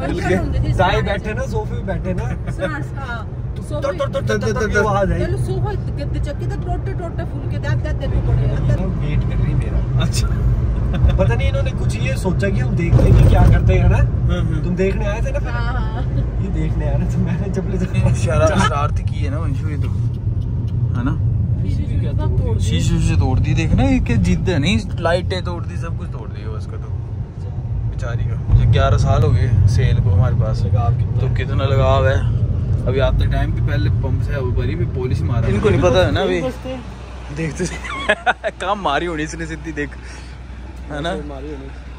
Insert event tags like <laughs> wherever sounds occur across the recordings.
दाएँ बैठे ना सोफे पे बैठे ना। तो तो तो तो तो तो आवाज़ आई। सोफा गद्दे चक्के तो टोटे टोटे फूल के दाद दाद देने पड़े अंदर वेट कर रही मेरा। अच्छा। पता नहीं इन्होंने कुछ ये सोचा कि हम देख लेंगे क्या करते हैं ना? हम्म, तुम देखने आए थे ना फिर? हाँ हाँ। ये देखने आए ना तो मैंने जब ले शरा शरारती की है ना वंशु ये तो। है ना? शीशे शीशे तोड़ दी देखना ये क्या जिद है नहीं? लाइटें तोड़ दी सब कुछ तोड़ दिया उसका तो। बेचारी का। मुझे ग्यारह साल हो गए सेल को हमारे पास। लगाव कितना तो कितना लगाव है? अभी आते टाइम के पहले पंप से वो भरी भी पॉलिश मारा। इनको नहीं पता है ना अभी? देखते <laughs> काम मारी होनी इसने सीधी देख। है ना?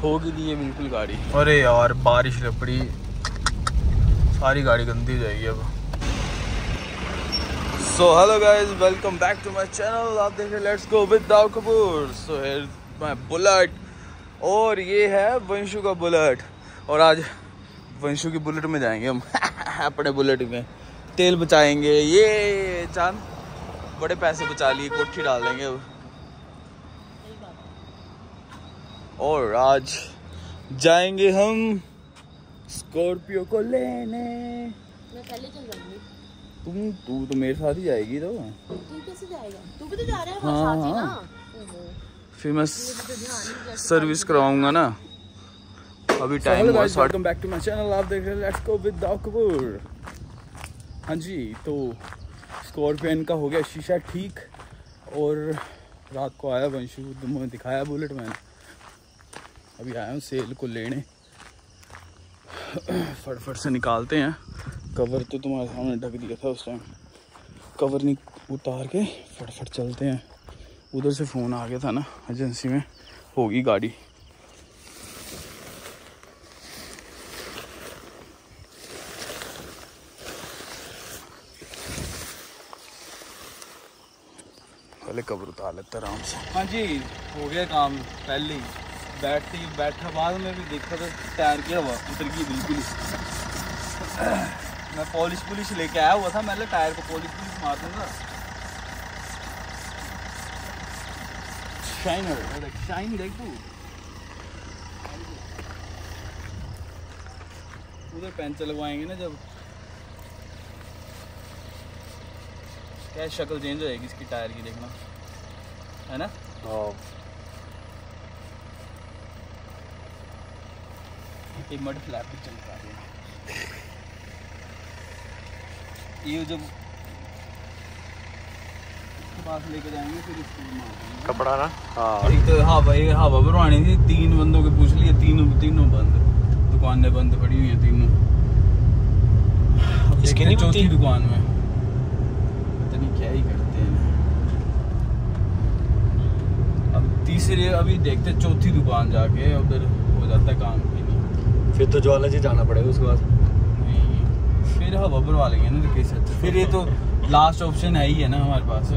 ठोक ही दी है बिल्कुल गाड़ी। अरे यार बारिश लपड़ी। सारी गाड़ी गंदी हो जाएगी अब। So hello guys welcome back to my channel आप देख रहे लेट्स गो विद दाव Kapoor so here my bullet और ये है वंशु का बुलेट। और आज वंशु की बुलेट में जाएँगे हम। <laughs> अपने बुलेट में। तेल बचाएँगे। ये चाँद बड़े पैसे बचा लिए कोठी डाल देंगे अब। और आज जाएँगे हम स्कॉर्पियो को लेने। मैं पहले चल जाऊँगी। तुम तू तो मेरे साथ ही जाएगी तो। तू कैसे जाएगा? तू भी तो जा रहा है हाँ, साथ ही हाँ। ना। फिर मैं। सर्विस करवाऊँगा ना। अभी टाइम हुआ welcome back to my channel आप देख रहे हैं लेट्स गो विद कपूर हाँ जी तो स्कॉर्पियन का हो गया शीशा ठीक और रात को आया वंशु तुम्हें दिखाया बुलेट मैंने अभी आया हूँ सेल को लेने। फटफट से निकालते हैं। कवर तो तुम्हारे सामने ढक दिया था उस टाइम कवर नहीं उतार के फटफट चलते हैं। उधर से फ़ोन आ गया था ना, एजेंसी में। होगी गाड़ी। पहले कब्र उतार लेते आराम से। हाँ जी, हो गया काम, पहले। ही बैठते ही बैठा बाद में भी देखा तो टायर की हवा उतर गई बिल्कुल। मैं पॉलिश पुलिश लेके आया हुआ था, मैं टायर को पॉलिश पुलिश मार दूँगा। शाइनर शाइन देख तू उधर पेंचर लगवाएँगे ना जब। क्या शक्ल चेंज हो जाएगी इसकी टायर की देखना। है ना? ये मड फ्लैप भी चल पा रही है। ये जब पास लेके जाएँगे फिर इसको कपड़ा ना? हाँ। एक तो हवा ये हवा भरवानी थी तीन बंदों के पूछ लिए तीनों तीनों बंद। दुकानें बंद पड़ी हुई है तीनों। अब इसकी नहीं चौथी दुकान में। पता नहीं क्या ही करते हैं। अब तीसरे अभी देखते चौथी दुकान जाके उधर हो जाता है काम की नहीं फिर तो ज्वाला जी जाना पड़ेगा उसके बाद। नहीं फिर हवा भरवा लेंगे ना कैसे अच्छा फिर ये तो लास्ट ऑप्शन है ही है ना हमारे पास।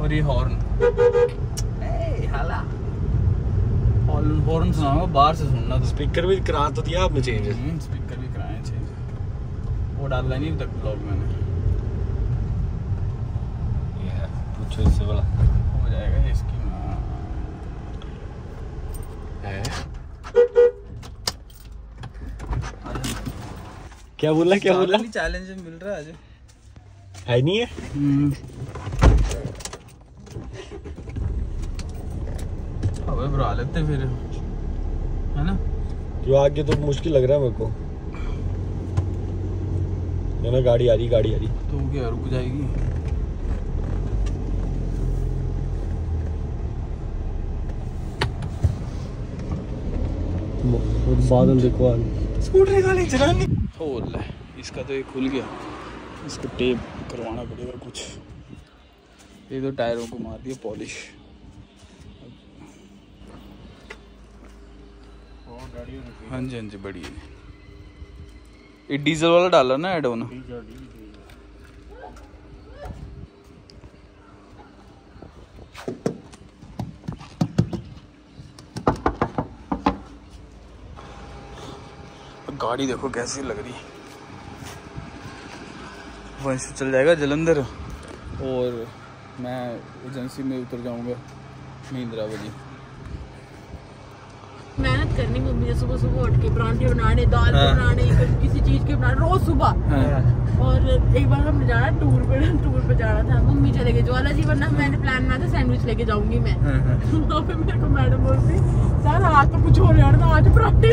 और ये हॉर्न हॉर्न हॉर्न सुनाऊँगा बाहर से सुनना तो। स्पीकर भी करा तो दिया आपने चेंज स्पीकर भी कराए चेंज वो डाला नहीं तक ब्लॉग मैंने। पूछो इससे वाला। हो जाएगा इसकी माँ। है? क्या बोला क्या बोला? चैलेंज मिल रहा है आज। है नहीं है? अबे भरा लेते फिर। है ना? जो आगे तो मुश्किल लग रहा है मेरे को। ये ना गाड़ी आ रही गाड़ी आ रही। तो क्या रुक जाएगी? बादल देखो आगे स्कूटर वाले चलाने खोल ले इसका तो ये खुल गया। इसको टेप करवाना पड़ेगा कुछ। ये तो टायरों को मार दिया पॉलिश। हाँ जी हाँ जी बढ़िया ये डीजल वाला डाला ना एड ऑन गाड़ी देखो कैसी लग रही वंश चल जाएगा जलंधर और मैं एजेंसी में उतर जाऊँगा महिंद्रा वाली चलनी सुबह सुबह उठ के परांठे बनाने दाल हाँ। बनाने किसी चीज़ के बनाने रोज सुबह। हाँ। और एक बार हमने जाना टूर पे टूर पे जाना था मम्मी चले गए ज्वाला जी वरना मैंने प्लान बनाया था सैंडविच लेके जाऊँगी मैं। हाँ, हाँ। <laughs> वहाँ पे मेरे को मैडम बोलती सर आज तो कुछ हो रहा था आज परांठे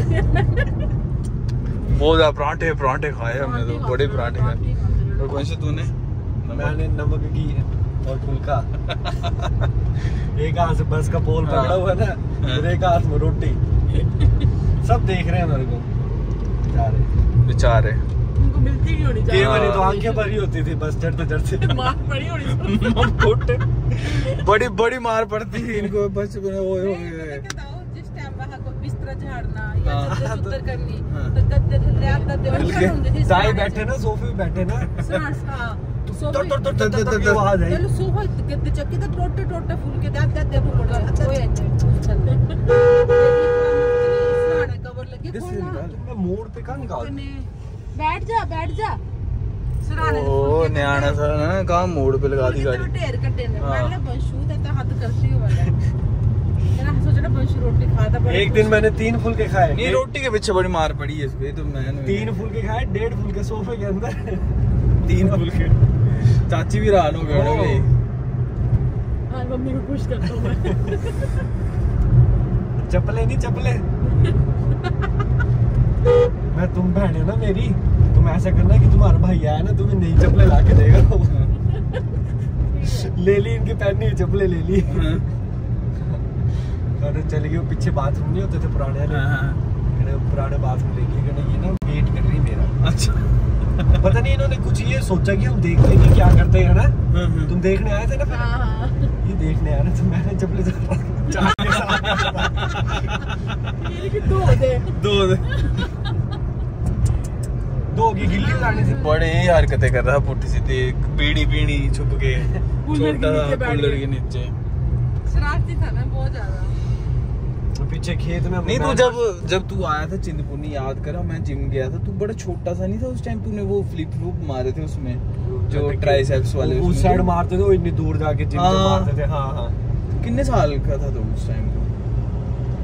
बहुत ज़्यादा परांठे परांठे खाए हमने तो बड़े परांठे खाए। और कौन से तूने? मैंने नमक घी और फुल्का। <laughs> एक हाथ से बस का पोल हाँ। पकड़ा हुआ है। ना और एक हाथ में रोटी। <laughs> सब देख रहे हैं मेरे को। बेचारे बेचारे। उनको मिलती नहीं होनी ये चाहिए मेरी तो आँखें भरी होती थी बस चढ़ते चढ़ते। <laughs> मार पड़ी होनी चाहिए। बड़ी बड़ी मार पड़ती है इनको बस ओए ओए ओए जिस टाइम वहाँ को बिस्तर झाड़ना या हाँ। चद्दर चुद्दर करनी गद्दे थल्ले आप गद्दे उठकर होंगे थी साई बैठे ना सोफे पे बैठे ना। हाँ। <laughs> सोफे गद्दे चक्की तो टोटे टोटे फूल के। दाद दाद खोलना मैं मोड़ पे कहाँ निकाल बैठ जा बैठ जा। सराने ओ न्याणा सा ना कहाँ मोड़ पे लगा दी गाड़ी? ढेर कट्टे ने। हाँ। पहले बंशू देता हद करती हो वाला मेरा सोचना बंशू रोटी खाता बड़ा एक दिन मैंने तीन फुलके खाए। नहीं रोटी के पीछे बड़ी मार पड़ी है इस पे तो मैं तीन फुलके खाए डेढ़ फुलके सोफे के अंदर। तीन फुल के चाची भी हैरान हो गए भाई। हाँ मम्मी को खुश करता हूँ मैं। चप्पले नहीं चप्पले। <laughs> मैं तुम बहन है ना मेरी तुम ऐसा करना कि तुम्हारा भाई आया ना तुम्हें नई चप्पले ला के देगा। ले ली इनकी पहनी हुई चप्पले ले ली। हाँ, और चले गए पीछे बाथरूम नहीं होते थे पुराने वाले? हाँ, हाँ। पुराने बाथरूम ले गए कहने ये ना वेट कर रही मेरा। अच्छा। पता नहीं इन्होंने कुछ ये सोचा कि हम देखते हैं क्या करते हैं ना? हाँ, हाँ। तुम देखने आए थे ना हाँ हाँ। ये देखने आए ना तो मैंने चप्पले <laughs> दो दे। दो दो की गिल्ली उड़ानी थी। बड़े ही हरकतें कर रहा सीधी। छुप के। छोटा सा नीचे कूलर के। के नीचे। शरारती था ना बहुत ज़्यादा। पीछे खेत में नहीं तू जब जब तू आया था चिंतपूर्णी याद करा मैं जिम गया था तू बड़ा छोटा सा नहीं था उस टाइम? तूने वो फ्लिप फ्लूप मारे थे उसमें जो ट्राइसेप्स वाले उस साइड मारते थे वो इतनी दूर जाके जिम हाँ। मारते थे। हाँ हाँ। कितने साल का था तू उस टाइम को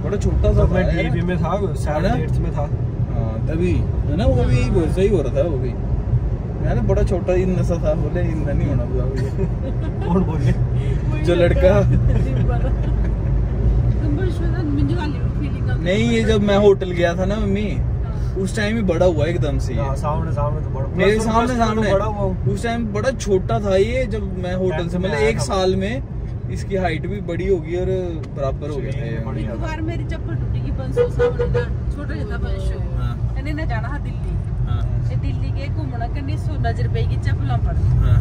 बड़ा छोटा सा मैं था में था सेवन ना? एट्थ में था। हाँ तभी। है ना? वो भी वैसा ही हो रहा था वो भी। मैं ना बड़ा छोटा ही नशा था बोले इतना नहीं होना भैया <laughs> कौन बोले? जो लड़का। नहीं ये जब मैं होटल गया था ना मम्मी हाँ। उस टाइम ही बड़ा हुआ एकदम से। हाँ, सामने सामने तो बड़ा मेरे सामने सामने बड़ा हुआ। उस टाइम बड़ा छोटा था ये जब मैं होटल से मतलब एक साल में इसकी हाइट भी बड़ी होगी और बराबर हो गया है। एक बार मेरी चप्पल टूटी गई बंसो सामने ना छोटा जिता बंसो कने ना जाना है दिल्ली। हाँ। दिल्ली के घूमना कने सो नज़र पेगी चप्पलों पर। हाँ।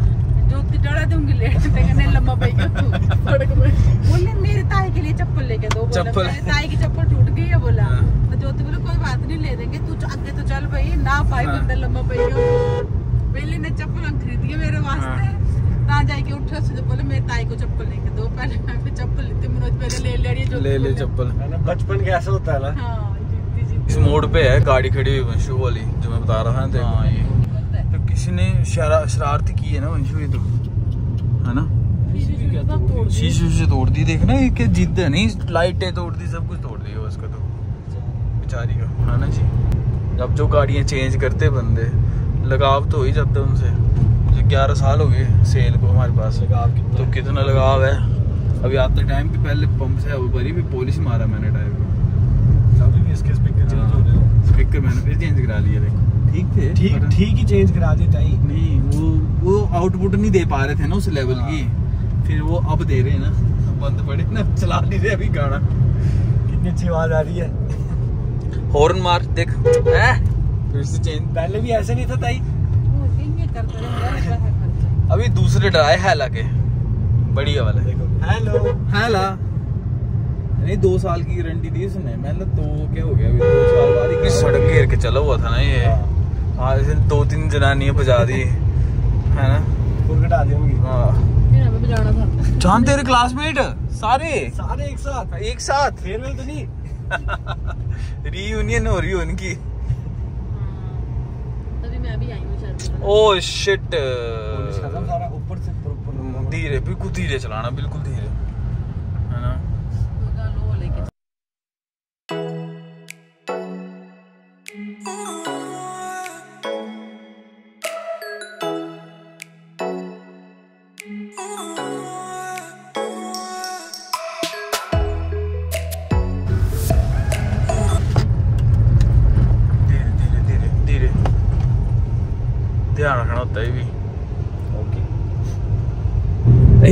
जो कि डरा दूँगी लेट ते कने लंबा पे गया तू <laughs> बोले। मेरे ताई के लिए चप्पल लेके दो बोला। मेरे ताई की चप्पल टूट गई है बोला। हाँ। तो जो बोले कोई बात नहीं ले देंगे। तू आगे तो चल भाई ना भाई हाँ। बंदा लंबा पे गया पहले ने चप्पल खरीद के मेरे वास्ते। ता जाके उठा से बोले मेरे ताई को चप्पल लेके दो पहले मैं चप्पल लेती मनोज पहले ले ले रही है ले ले चप्पल बचपन कैसा होता है ना हाँ जीती इस मोड़ पे है गाड़ी खड़ी हुई वंशु वाली जो मैं बता रहा था। हाँ, ये तो किसी ने शरा- शरारत की है ना वंशु ये तो है ना शीशे से तोड़ दी देखना ये क्या जिद है नहीं लाइटें तोड़ दी सब कुछ तोड़ दी उसका तो बेचारी का है ना जी अब जो गाड़ियाँ चेंज करते बंदे लगाव तो हो ही जाता है उनसे ग्यारह साल हो गए सेल को हमारे पास। लगाव कितना तो कितना लगाव है? अभी आते टाइम पे पहले पंप से वो भरी भी पॉलिश मारा मैंने टायर को। अभी भी इसके स्पीकर चेंज हो रहे हो स्पीकर मैंने फिर चेंज करा लिया देखो। ठीक थे? ठीक ठीक ही चेंज करा देता ही नहीं वो वो आउटपुट नहीं दे पा रहे थे ना उस लेवल की। फिर वो अब दे रहे हैं ना। बंद पड़े ना चला नहीं रहे अभी गाना। कितनी अच्छी आवाज़ आ रही है। हॉर्न मार देख। हैं? फिर से चेंज पहले भी ऐसे नहीं था ताई। अभी दूसरे डराए हैला के बढ़िया वाले। हेलो हैला नहीं दो साल की गारंटी दी उसने। मैंने दो क्या हो गया अभी दो साल बाद ही सड़क घेर के चला हुआ था ना ये। हाँ। ऐसे दो तीन जनानियाँ बजा दी। है ना? फुल घटा दी होंगी। हाँ। फिर हमें भी था। जान तेरे क्लासमेट सारे? सारे एक साथ। एक साथ? फेयरवेल तो नहीं। <laughs> रीयूनियन हो रही है उनकी तभी मैं भी आई हूँ शायद ओ शिट से ऊपर। धीरे बिल्कुल धीरे चलाना बिल्कुल धीरे।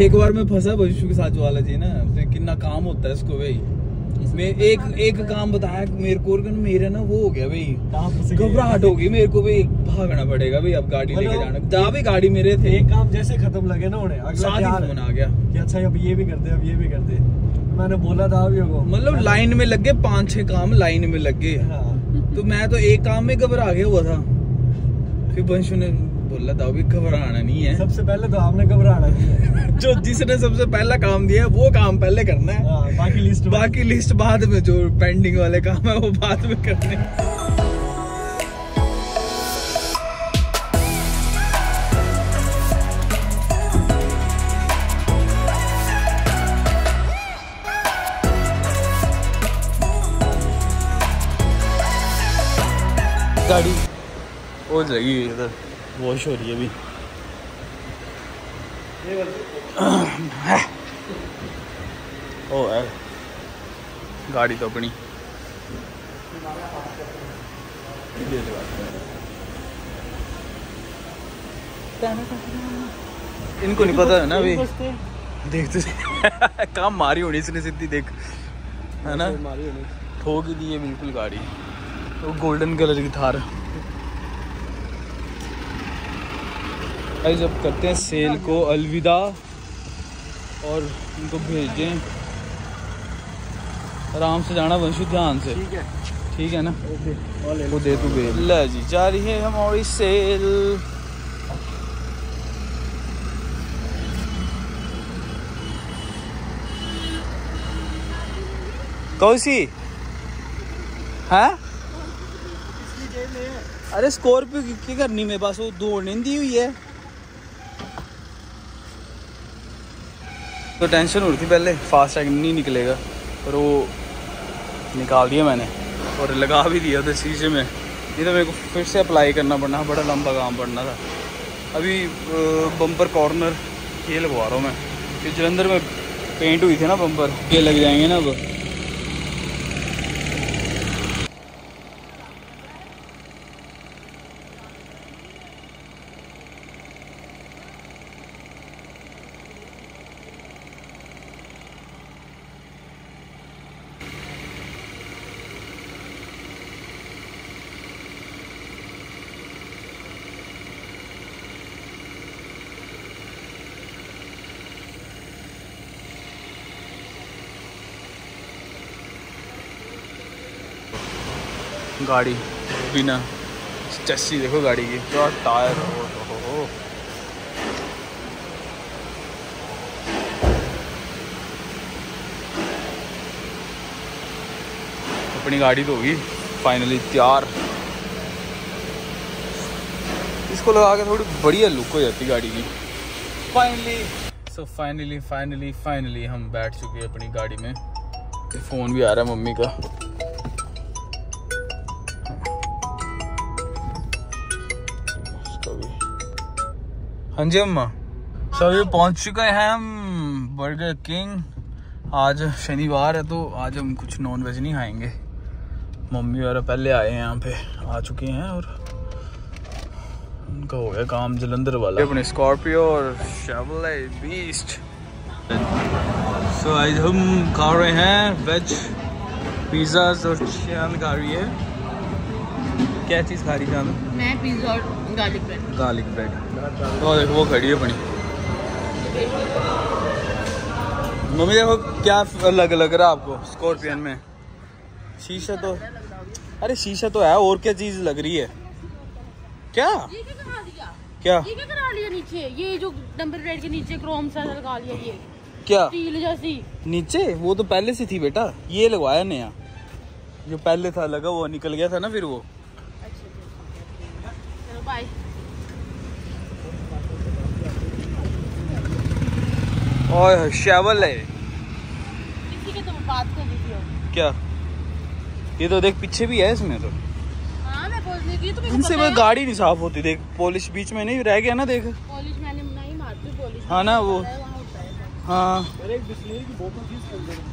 एक बार मैं फंसा वंशु के साथ वाला जी ना फिर कितना काम होता है इसको भाई। मैं एक एक काम बताया मेरे को मेरा ना वो हो गया भाई? घबराहट होगी मेरे को भाई भागना पड़ेगा भाई अब गाड़ी लेके जाना। जहाँ भी गाड़ी मेरे थे। एक काम जैसे खत्म लगे ना उन्हें साथ ही फ़ोन आ गया। कि अच्छा अब ये भी कर दे अब ये भी कर दे मैंने बोला था अभी को। मतलब लाइन में लग गए पाँच छह काम लाइन में लग गए। हाँ। तो मैं तो एक काम में घबरा गया हुआ था। फिर वंशु ने बोला था अभी घबराना नहीं है। सबसे पहले तो आपने घबराना नहीं है। <laughs> जो जिसने सबसे पहला काम दिया है वो काम पहले करना है। हाँ, बाकी लिस्ट बाकी लिस्ट बाद में जो पेंडिंग वाले काम है वो बाद में करने हैं। गाड़ी वो लगी इधर। वॉश हो रही है अभी। <clears throat> ओ है गाड़ी तो अपनी। इनको नहीं पता है ना अभी। देखते <laughs> काम मारी होनी इसने सीधी देख। है ना? ठोक दी है बिल्कुल गाड़ी। वो तो गोल्डन कलर की थार। गाइस अब करते हैं सेल को अलविदा और उनको भेज। दें आराम से जाना वंशु ध्यान से। ठीक है। ठीक है ना? ओके। ले वो दे तू ले जी जा रही है हमारी सेल। कौन सी है। अरे स्कॉर्पियो की करनी मेरे पास वो दौड़ने दी हुई है। तो टेंशन हो रही थी पहले फास्ट टैग नहीं निकलेगा, पर वो निकाल दिया मैंने, और लगा भी दिया था शीशे में। नहीं तो मेरे को फिर से अप्लाई करना पड़ना बड़ा लंबा काम पड़ना था। अभी बम्पर कॉर्नर ये लगवा रहा हूँ मैं। फिर जलंधर में पेंट हुई थी ना बम्पर ये लग जाएँगे ना अब। गाड़ी। बिना चस्सी देखो गाड़ी की। क्या टायर हो अपनी गाड़ी तो होगी। फाइनली तैयार। इसको लगा के थोड़ी बढ़िया लुक हो जाती गाड़ी की। Finally so finally finally finally हम बैठ चुके हैं अपनी गाड़ी में। फ़ोन भी आ रहा है मम्मी का। हाँ जी अम्मा। सभी पहुँच चुके हैं हम बर्गर किंग आज शनिवार है तो आज हम कुछ नॉन वेज नहीं खाएँगे। मम्मी वगैरह पहले आए हैं यहाँ पे आ चुके हैं और उनका हो गया काम जलंधर वाला। अपने स्कॉर्पियो और शेवले बीस्ट सो आज हम खा रहे हैं वेज पिज़्ज़ा और चिकन खा रही है? क्या चीज़ खा रही है मैं पिज्जा और गार्लिक ब्रेड गार्लिक ब्रेड वो देखो वो खड़ी है अपनी मम्मी देखो क्या अलग लग रहा है आपको स्कॉर्पियन में? शीशा तो अरे शीशा तो है और क्या चीज़ लग रही है? क्या? ये क्या करा दिया? क्या? ये क्या करा लिया नीचे? ये जो के नीचे क्रोम सा लगा लिया ये। क्या? स्टील जैसी। नीचे? वो तो पहले से थी बेटा। ये लगवाया नया। जो पहले था लगा वो निकल गया था ना फिर वो अच्छा अच्छा, अच्छा चलो बाय और शेवल है। किसी के तुम बात कर रही थी क्या? ये तो देख पीछे भी है इसमें तो। हाँ मैं बोल रही थी इनसे वो गाड़ी नहीं साफ़ होती देख पॉलिश बीच में नहीं रह गया ना देख। पॉलिश मैंने नहीं मारती पॉलिश हाँ ना, वो- है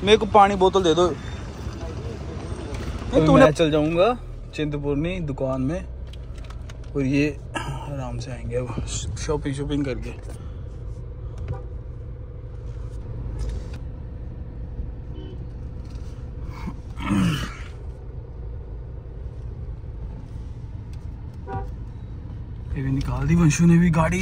मेरे की पानी बोतल दे दो। नहीं तूने चल जाऊँगा चिंतपूर्णी दुकान में और ये आराम से आएँगे अब शॉपिंग शॉपिंग करके। ये भी निकाल दी वंशु ने भी गाड़ी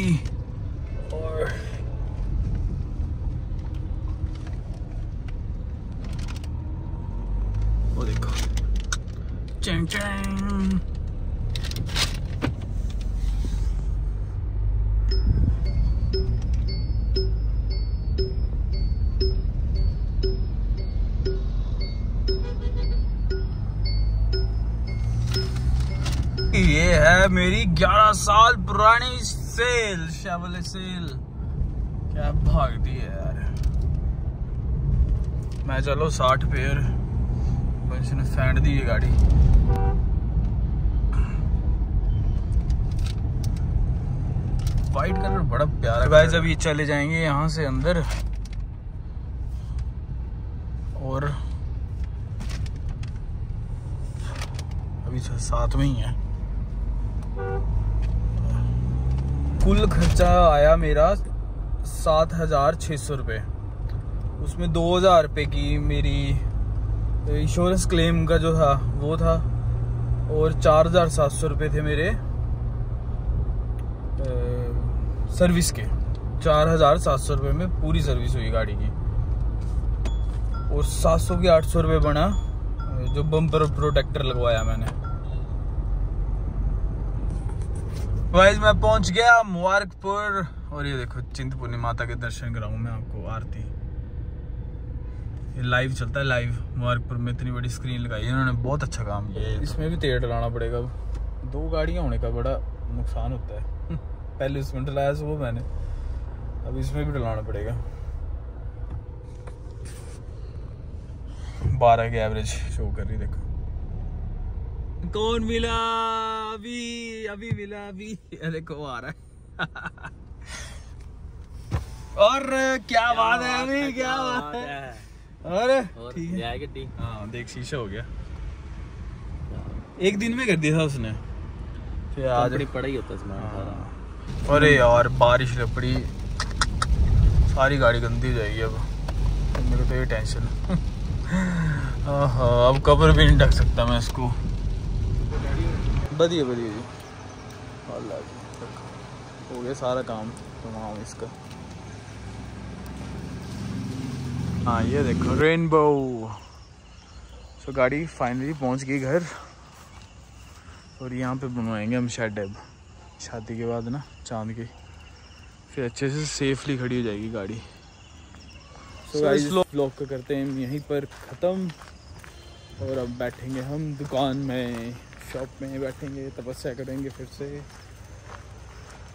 है मेरी 11 साल पुरानी सेल शेवले सेल क्या भागती है यार। मैं चलो 60 पेयर बंश ने फेंट दी है गाड़ी। वाइट कलर बड़ा प्यारा गाइस अभी चले जाएँगे यहाँ से अंदर। और अभी साथ में ही है। कुल खर्चा आया मेरा सात हज़ार छः सौ रुपये उसमें दो हज़ार रुपये की मेरी इंश्योरेंस क्लेम का जो था, वो था, और चार हज़ार सात सौ रुपये थे मेरे सर्विस के। चार हज़ार सात सौ रुपये में पूरी सर्विस हुई गाड़ी की। और सात सौ की आठ सौ रुपये बना जो बम्पर प्रोटेक्टर लगवाया मैंने। वाइज मैं पहुँच गया मुबारकपुर। और ये देखो, चिंतपूर्णी माता के दर्शन कराऊं मैं आपको, आरती। ये लाइव चलता है लाइव मुबारकपुर में इतनी बड़ी स्क्रीन लगाई है बहुत अच्छा काम किया है इसमें भी तेल डलाना पड़ेगा। दो गाड़ियाँ होने का बड़ा नुकसान होता है। <laughs> पहले उसमें डलाया वो मैंने, अब इसमें भी डलाना पड़ेगा। बारह की एवरेज शो कर रही देखो। कौन मिला? अभी अभी मिला अभी। अरे को आ रहा है? और क्या बात है अभी? क्या बात है? अरे ठीक है। गड्डी हाँ देख शीशा हो गया। एक दिन में कर दिया था उसने। फिर आज बड़ी पड़ा ही होता है सामान सारा हाँ। अरे यार बारिश लपड़ी सारी गाड़ी गंदी हो जाएगी अब। मेरे को तो ये टेंशन। <laughs> हाँ अब कबर भी नहीं ढक सकता मैं इसको। बढ़िया बढ़िया जी। अल्लाह जी हो गया सारा काम तमाम इसका। हाँ ये देखो रेनबो। तो गाड़ी फाइनली पहुँच गई घर। और यहाँ पे बनवाएँगे हम शेड अब। शादी के बाद ना चाँद के। फिर अच्छे से सेफली खड़ी हो जाएगी गाड़ी। तो गाइस ब्लॉग का करते हैं यहीं पर ख़त्म। और अब बैठेंगे हम दुकान में। शॉप में बैठेंगे, तपस्या करेंगे फिर से।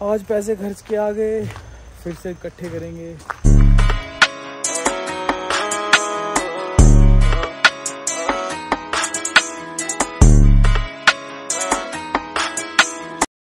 आज पैसे खर्च के आ गए, फिर से इकट्ठे करेंगे।